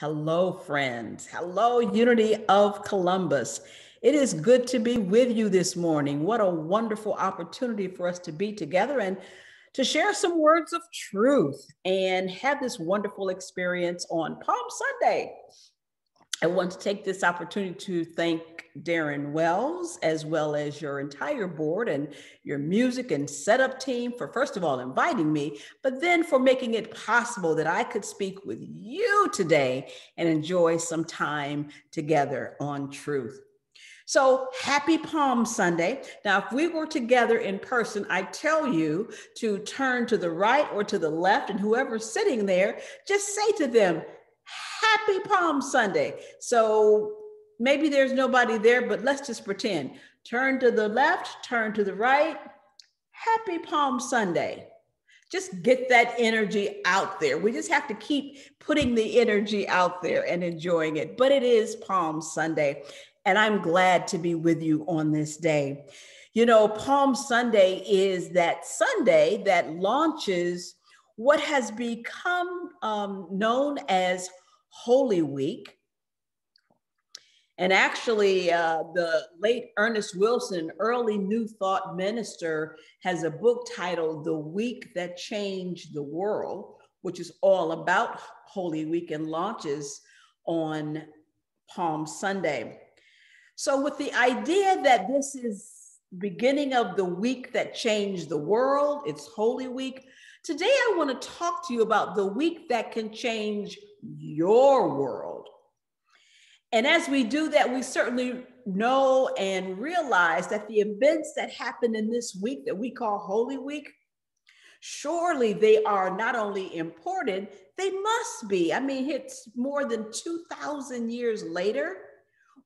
Hello, friends. Hello, Unity of Columbus. It is good to be with you this morning. What a wonderful opportunity for us to be together and to share some words of truth and have this wonderful experience on Palm Sunday. I want to take this opportunity to thank Darren Wells, as well as your entire board and your music and setup team for, first of all, inviting me, but then for making it possible that I could speak with you today and enjoy some time together on truth. So happy Palm Sunday. Now, if we were together in person, I tell you to turn to the right or to the left, and whoever's sitting there, just say to them, Happy Palm Sunday. So maybe there's nobody there, but let's just pretend. Turn to the left, turn to the right. Happy Palm Sunday. Just get that energy out there. We just have to keep putting the energy out there and enjoying it. But it is Palm Sunday, and I'm glad to be with you on this day. You know, Palm Sunday is that Sunday that launches what has become um, known as Holy Week. And actually, uh, the late Ernest Wilson, early New Thought minister, has a book titled The Week That Changed the World, which is all about Holy Week and launches on Palm Sunday. So, with the idea that this is beginning of the week that changed the world, it's Holy Week. Today, I want to talk to you about the week that can change your world. And as we do that, we certainly know and realize that the events that happen in this week that we call Holy Week, surely they are not only important, they must be. I mean, it's more than 2,000 years later.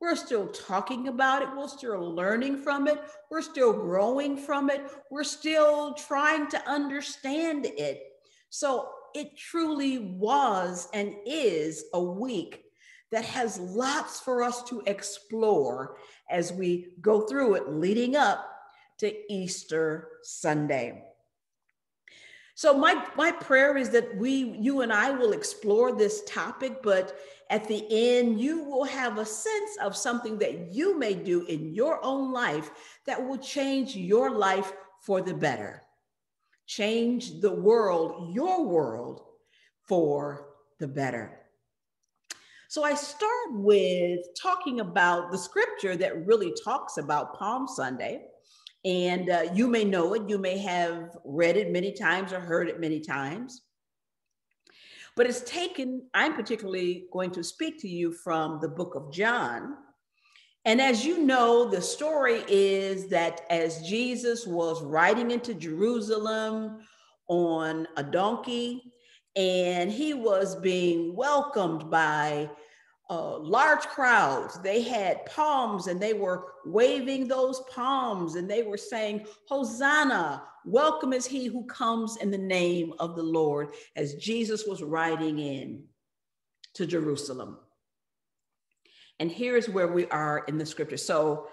We're still talking about it. We're still learning from it. We're still growing from it. We're still trying to understand it. So it truly was and is a week that has lots for us to explore as we go through it leading up to Easter Sunday. So my my prayer is that we you and I will explore this topic but at the end you will have a sense of something that you may do in your own life that will change your life for the better. Change the world, your world for the better. So I start with talking about the scripture that really talks about Palm Sunday. And uh, you may know it, you may have read it many times or heard it many times. But it's taken, I'm particularly going to speak to you from the book of John. And as you know, the story is that as Jesus was riding into Jerusalem on a donkey, and he was being welcomed by uh, large crowds. They had palms and they were waving those palms and they were saying, Hosanna, welcome is he who comes in the name of the Lord, as Jesus was riding in to Jerusalem. And here's where we are in the scripture. So,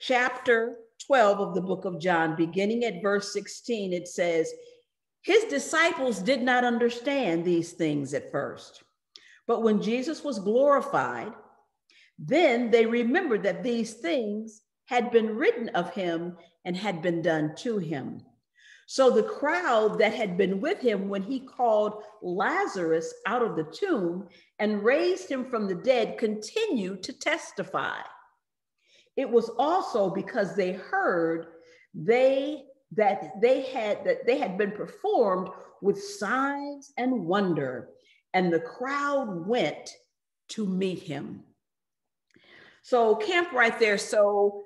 chapter 12 of the book of John, beginning at verse 16, it says, his disciples did not understand these things at first. But when Jesus was glorified, then they remembered that these things had been written of him and had been done to him. So the crowd that had been with him when he called Lazarus out of the tomb and raised him from the dead continued to testify. It was also because they heard they that they had that they had been performed with signs and wonder and the crowd went to meet him so camp right there so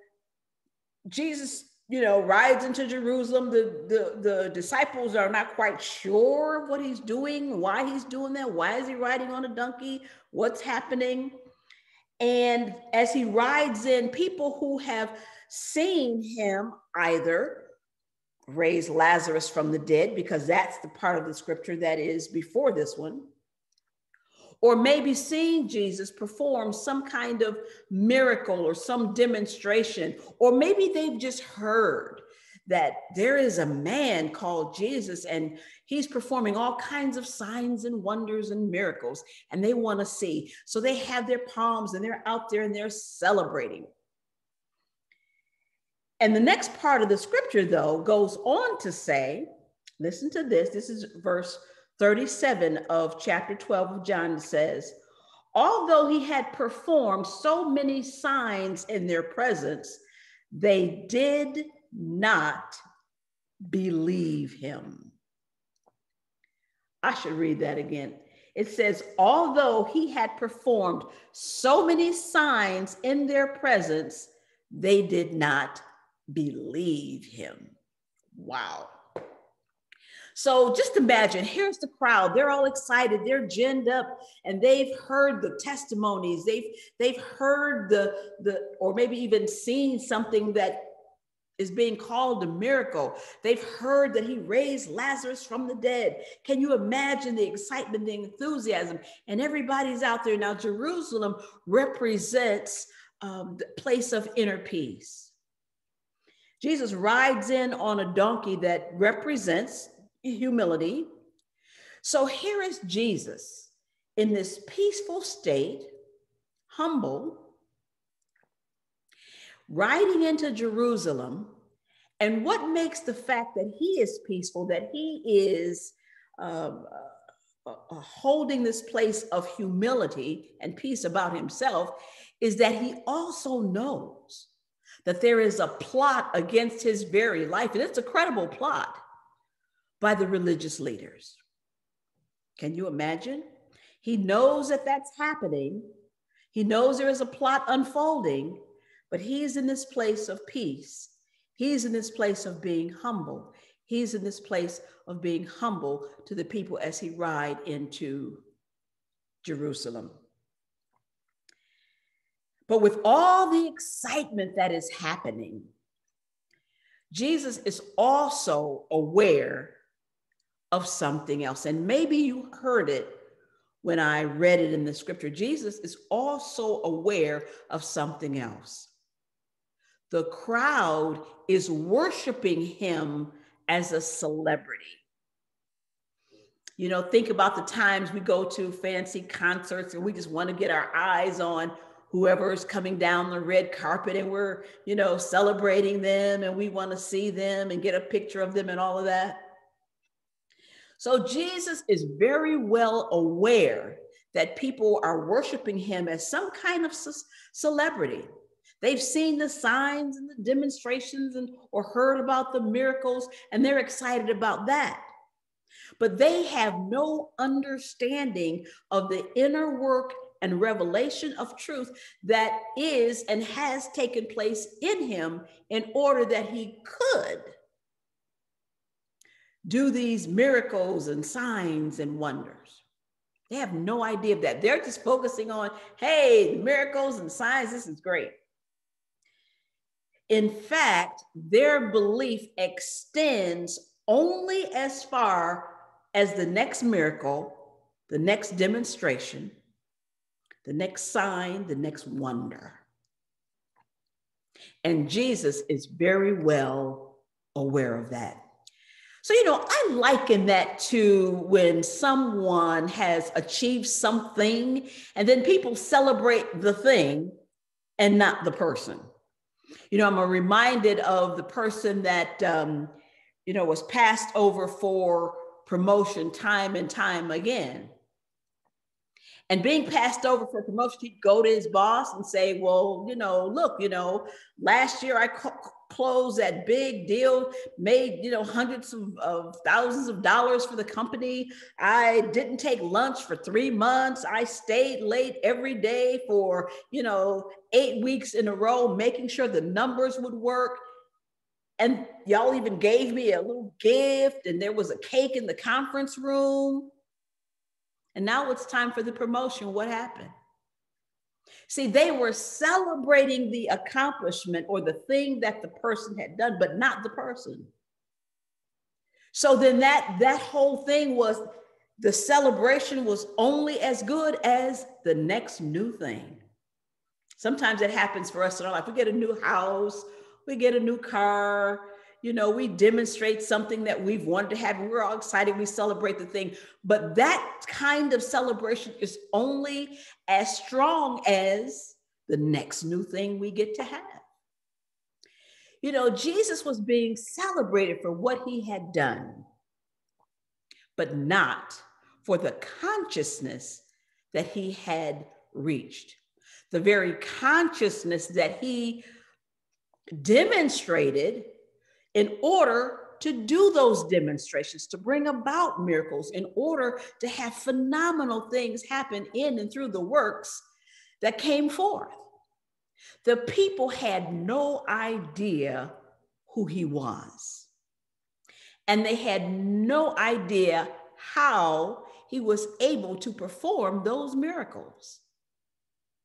jesus you know rides into jerusalem the, the the disciples are not quite sure what he's doing why he's doing that why is he riding on a donkey what's happening and as he rides in people who have seen him either raise Lazarus from the dead, because that's the part of the scripture that is before this one. Or maybe seeing Jesus perform some kind of miracle or some demonstration, or maybe they've just heard that there is a man called Jesus and he's performing all kinds of signs and wonders and miracles and they want to see. So they have their palms and they're out there and they're celebrating. And the next part of the scripture, though, goes on to say, listen to this. This is verse 37 of chapter 12 of John. Says, Although he had performed so many signs in their presence, they did not believe him. I should read that again. It says, although he had performed so many signs in their presence, they did not believe him. Wow. So just imagine here's the crowd. They're all excited. They're ginned up and they've heard the testimonies. They've they've heard the the or maybe even seen something that is being called a miracle. They've heard that he raised Lazarus from the dead. Can you imagine the excitement, the enthusiasm? And everybody's out there. Now, Jerusalem represents um, the place of inner peace. Jesus rides in on a donkey that represents humility. So here is Jesus in this peaceful state, humble, riding into Jerusalem. And what makes the fact that he is peaceful, that he is um, uh, uh, holding this place of humility and peace about himself, is that he also knows that there is a plot against his very life. And it's a credible plot by the religious leaders. Can you imagine? He knows that that's happening. He knows there is a plot unfolding, but he's in this place of peace. He's in this place of being humble. He's in this place of being humble to the people as he ride into Jerusalem. But with all the excitement that is happening, Jesus is also aware of something else. And maybe you heard it when I read it in the scripture. Jesus is also aware of something else. The crowd is worshiping him as a celebrity. You know, think about the times we go to fancy concerts and we just want to get our eyes on whoever is coming down the red carpet and we're, you know, celebrating them and we want to see them and get a picture of them and all of that. So Jesus is very well aware that people are worshiping him as some kind of celebrity. They've seen the signs and the demonstrations and or heard about the miracles and they're excited about that. But they have no understanding of the inner work and revelation of truth that is and has taken place in him in order that he could do these miracles and signs and wonders. They have no idea of that. They're just focusing on, hey, miracles and signs, this is great. In fact, their belief extends only as far as the next miracle, the next demonstration, the next sign, the next wonder. And Jesus is very well aware of that. So, you know, I liken that to when someone has achieved something and then people celebrate the thing and not the person. You know, I'm reminded of the person that, um, you know, was passed over for promotion time and time again. And being passed over for promotion, he'd go to his boss and say, Well, you know, look, you know, last year I closed that big deal, made, you know, hundreds of, of, thousands of dollars for the company. I didn't take lunch for three months. I stayed late every day for, you know, eight weeks in a row, making sure the numbers would work. And y'all even gave me a little gift, and there was a cake in the conference room. And now it's time for the promotion. What happened? See, they were celebrating the accomplishment or the thing that the person had done, but not the person. So then that that whole thing was the celebration was only as good as the next new thing. Sometimes it happens for us in our life. We get a new house, we get a new car, you know, we demonstrate something that we've wanted to have, and we're all excited, we celebrate the thing. But that kind of celebration is only as strong as the next new thing we get to have. You know, Jesus was being celebrated for what he had done, but not for the consciousness that he had reached. The very consciousness that he demonstrated in order to do those demonstrations, to bring about miracles, in order to have phenomenal things happen in and through the works that came forth. The people had no idea who he was, and they had no idea how he was able to perform those miracles,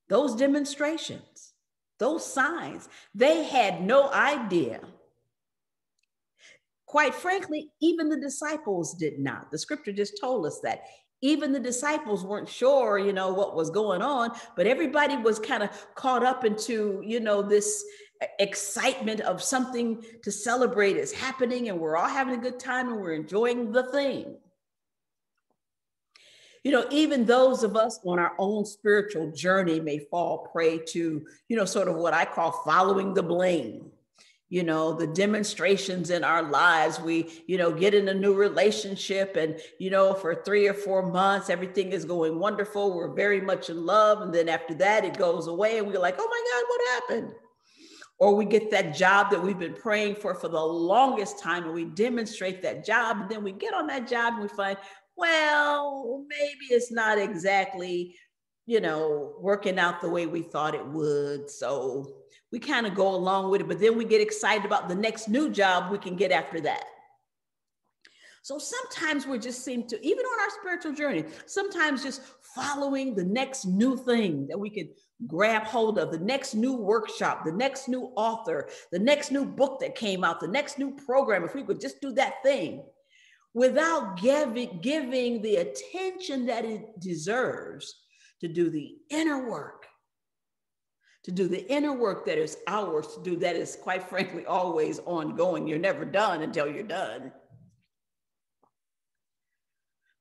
those demonstrations, those signs. They had no idea. Quite frankly, even the disciples did not. The scripture just told us that. Even the disciples weren't sure you know what was going on but everybody was kind of caught up into you know this excitement of something to celebrate is happening and we're all having a good time and we're enjoying the thing. You know even those of us on our own spiritual journey may fall prey to you know sort of what i call following the blame you know the demonstrations in our lives. We you know get in a new relationship and you know for three or four months everything is going wonderful. We're very much in love. And then after that it goes away and we're like oh my god what happened? Or we get that job that we've been praying for for the longest time and we demonstrate that job. And then we get on that job and we find well maybe it's not exactly you know working out the way we thought it would. So we kind of go along with it, but then we get excited about the next new job we can get after that. So sometimes we just seem to, even on our spiritual journey, sometimes just following the next new thing that we could grab hold of, the next new workshop, the next new author, the next new book that came out, the next new program, if we could just do that thing without giving, giving the attention that it deserves to do the inner work to do the inner work that is ours to do, that is quite frankly always ongoing. You're never done until you're done.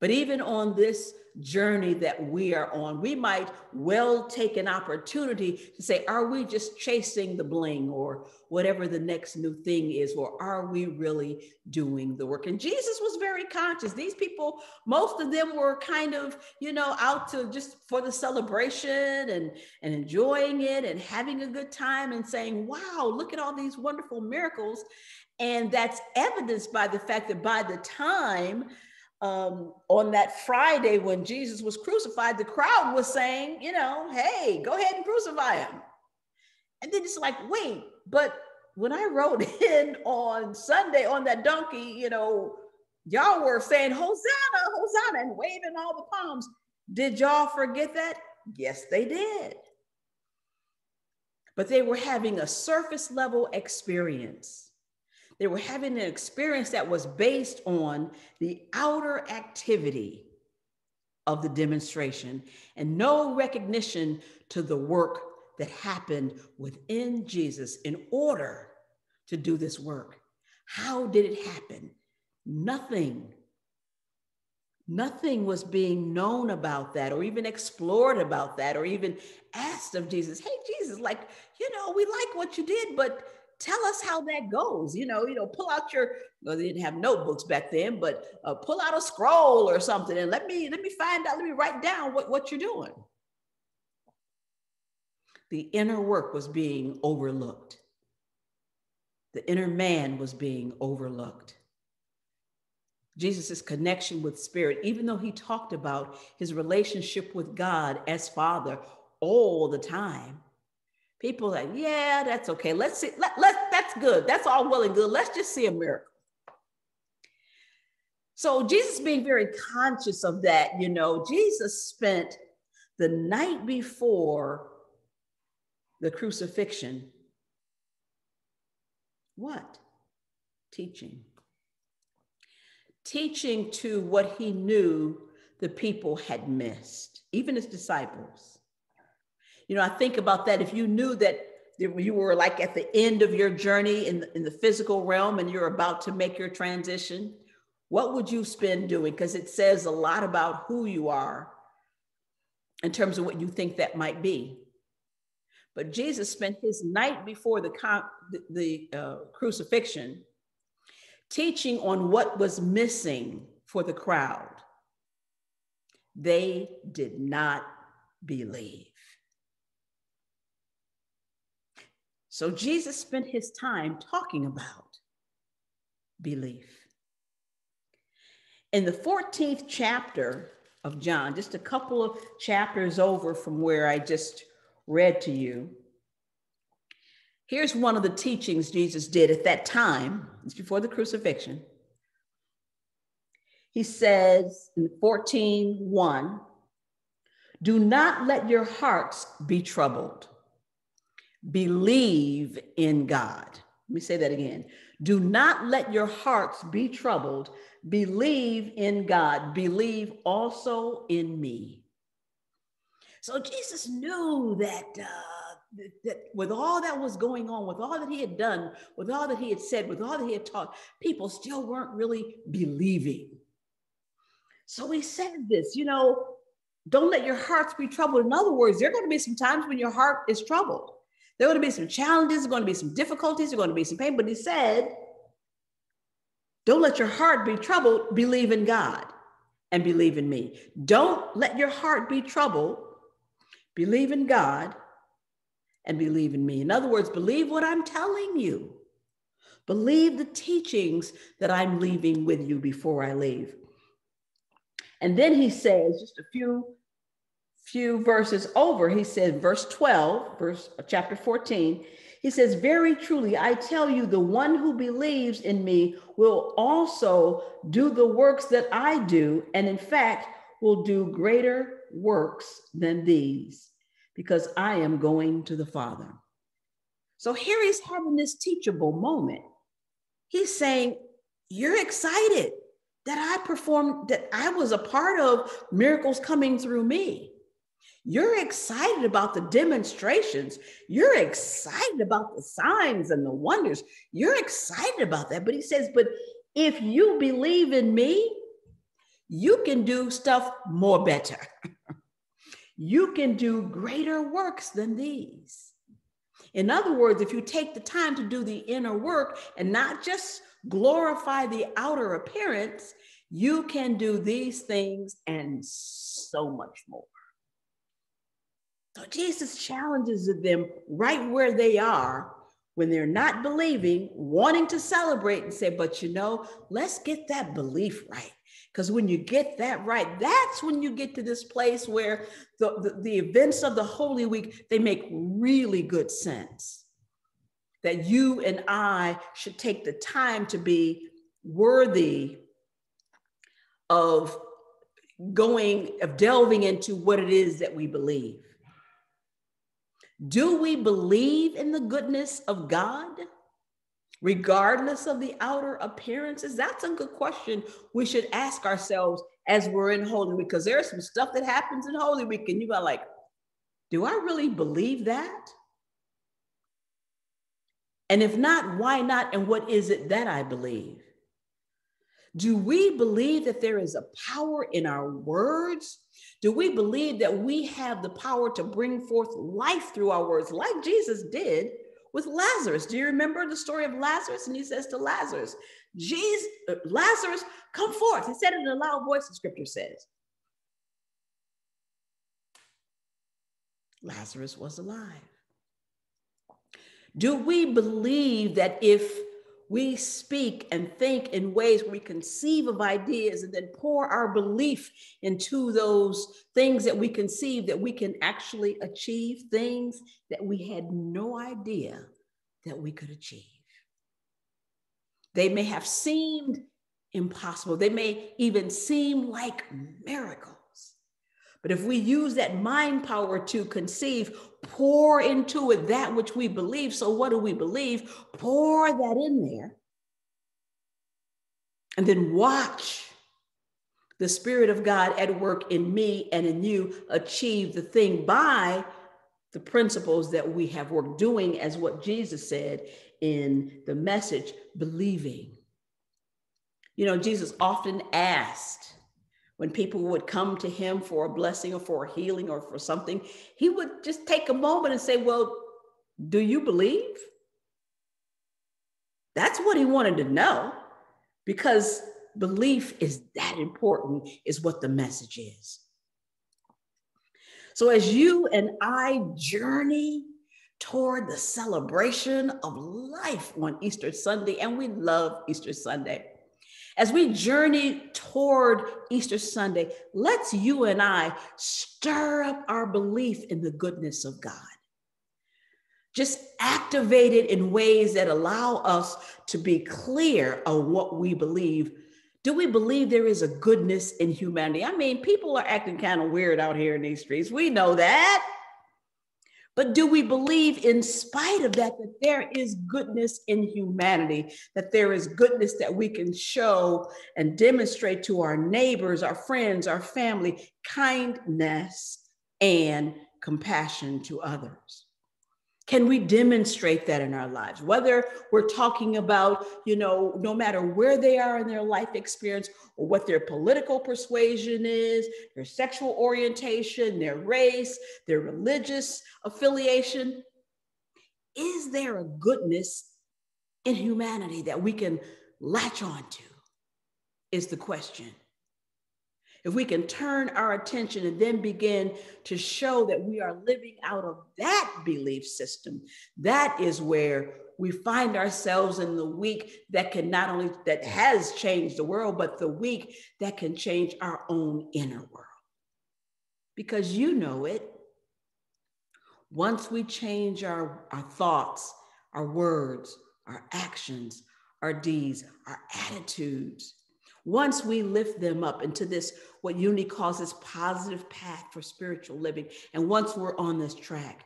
But even on this journey that we are on, we might well take an opportunity to say, are we just chasing the bling or whatever the next new thing is, or are we really doing the work? And Jesus was very conscious. These people, most of them were kind of, you know, out to just for the celebration and, and enjoying it and having a good time and saying, wow, look at all these wonderful miracles. And that's evidenced by the fact that by the time um, on that Friday when Jesus was crucified, the crowd was saying, you know, hey, go ahead and crucify him. And then it's like, wait, but when I rode in on Sunday on that donkey, you know, y'all were saying, Hosanna, Hosanna, and waving all the palms. Did y'all forget that? Yes, they did. But they were having a surface level experience they were having an experience that was based on the outer activity of the demonstration and no recognition to the work that happened within Jesus in order to do this work. How did it happen? Nothing. Nothing was being known about that or even explored about that or even asked of Jesus, hey, Jesus, like, you know, we like what you did, but tell us how that goes. You know, you know, pull out your well, they didn't have notebooks back then, but uh, pull out a scroll or something and let me let me find out, let me write down what, what you're doing. The inner work was being overlooked. The inner man was being overlooked. Jesus' connection with spirit, even though he talked about his relationship with God as Father all the time, People like, yeah, that's okay. Let's see. Let, let, that's good. That's all well and good. Let's just see a miracle. So Jesus being very conscious of that, you know, Jesus spent the night before the crucifixion what? Teaching. Teaching to what he knew the people had missed, even his disciples. You know, I think about that. If you knew that you were like at the end of your journey in the, in the physical realm and you're about to make your transition, what would you spend doing? Because it says a lot about who you are in terms of what you think that might be. But Jesus spent his night before the, the, the uh, crucifixion teaching on what was missing for the crowd. They did not believe. So Jesus spent his time talking about belief. In the 14th chapter of John, just a couple of chapters over from where I just read to you, here's one of the teachings Jesus did at that time, it's before the crucifixion. He says in 14 1, do not let your hearts be troubled believe in God. Let me say that again. Do not let your hearts be troubled. Believe in God. Believe also in me. So Jesus knew that, uh, that with all that was going on, with all that he had done, with all that he had said, with all that he had taught, people still weren't really believing. So he said this, you know, don't let your hearts be troubled. In other words, there are going to be some times when your heart is troubled. There are going to be some challenges, there are going to be some difficulties, there are going to be some pain. But he said, Don't let your heart be troubled, believe in God and believe in me. Don't let your heart be troubled, believe in God and believe in me. In other words, believe what I'm telling you. Believe the teachings that I'm leaving with you before I leave. And then he says, just a few few verses over, he said, verse 12, verse uh, chapter 14, he says, Very truly, I tell you, the one who believes in me will also do the works that I do, and in fact, will do greater works than these, because I am going to the Father. So here he's having this teachable moment. He's saying, You're excited that I performed, that I was a part of miracles coming through me. You're excited about the demonstrations. You're excited about the signs and the wonders. You're excited about that. But he says, but if you believe in me, you can do stuff more better. you can do greater works than these. In other words, if you take the time to do the inner work and not just glorify the outer appearance, you can do these things and so much more. So Jesus challenges them right where they are when they're not believing, wanting to celebrate and say, but you know, let's get that belief right. Because when you get that right, that's when you get to this place where the, the, the, events of the Holy Week, they make really good sense. That you and I should take the time to be worthy of going, of delving into what it is that we believe. Do we believe in the goodness of God? Regardless of the outer appearances? That's a good question we should ask ourselves as we're in Holy Week, because there's some stuff that happens in Holy Week, and you got like, do I really believe that? And if not, why not? And what is it that I believe? Do we believe that there is a power in our words? Do we believe that we have the power to bring forth life through our words, like Jesus did with Lazarus? Do you remember the story of Lazarus? And he says to Lazarus, Jesus, uh, Lazarus, come forth. He said it in a loud voice, the scripture says. Lazarus was alive. Do we believe that if we speak and think in ways where we conceive of ideas and then pour our belief into those things that we conceive that we can actually achieve things that we had no idea that we could achieve. They may have seemed impossible, they may even seem like miracles. But if we use that mind power to conceive, pour into it that which we believe. So, what do we believe? Pour that in there. And then watch the Spirit of God at work in me and in you achieve the thing by the principles that we have worked doing as what Jesus said in the message, believing. You know, Jesus often asked when people would come to him for a blessing or for a healing or for something, he would just take a moment and say, Well, do you believe? That's what he wanted to know because belief is that important, is what the message is. So, as you and I journey toward the celebration of life on Easter Sunday, and we love Easter Sunday, as we journey toward Easter Sunday, let's you and I stir up our belief in the goodness of God. Just activate it in ways that allow us to be clear on what we believe do we believe there is a goodness in humanity? I mean, people are acting kind of weird out here in these streets. We know that. But do we believe, in spite of that, that there is goodness in humanity, that there is goodness that we can show and demonstrate to our neighbors, our friends, our family, kindness and compassion to others? Can we demonstrate that in our lives? Whether we're talking about, you know, no matter where they are in their life experience or what their political persuasion is, their sexual orientation, their race, their religious affiliation, is there a goodness in humanity that we can latch on to? Is the question if we can turn our attention and then begin to show that we are living out of that belief system, that is where we find ourselves in the week that can not only that has changed the world, but the week that can change our own inner world. Because you know it. Once we change our, our thoughts, our words, our actions, our deeds, our attitudes, once we lift them up into this, what Unity calls this positive path for spiritual living, and once we're on this track,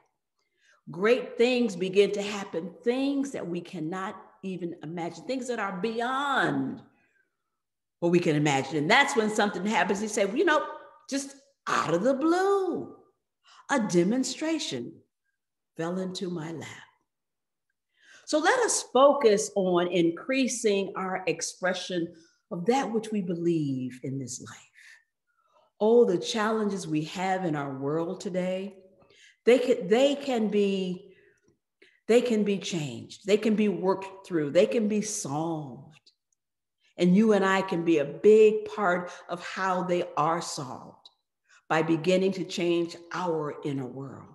great things begin to happen, things that we cannot even imagine, things that are beyond what we can imagine. And that's when something happens. He said, well, you know, just out of the blue, a demonstration fell into my lap. So let us focus on increasing our expression of that which we believe in this life. Oh, the challenges we have in our world today, they can, they can be they can be changed. They can be worked through. They can be solved. And you and I can be a big part of how they are solved by beginning to change our inner world.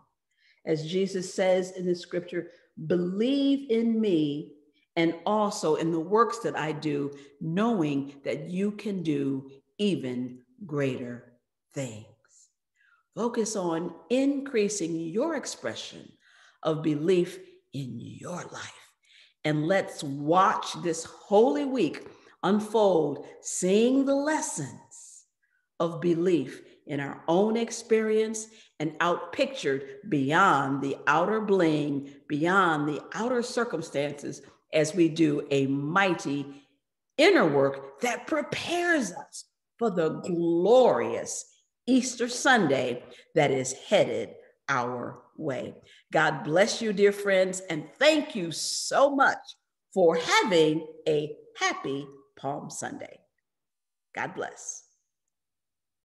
As Jesus says in the scripture, believe in me and also in the works that I do, knowing that you can do even greater things. Focus on increasing your expression of belief in your life. And let's watch this holy week unfold, seeing the lessons of belief in our own experience and outpictured beyond the outer bling, beyond the outer circumstances as we do a mighty inner work that prepares us for the glorious Easter Sunday that is headed our way. God bless you, dear friends, and thank you so much for having a happy Palm Sunday. God bless.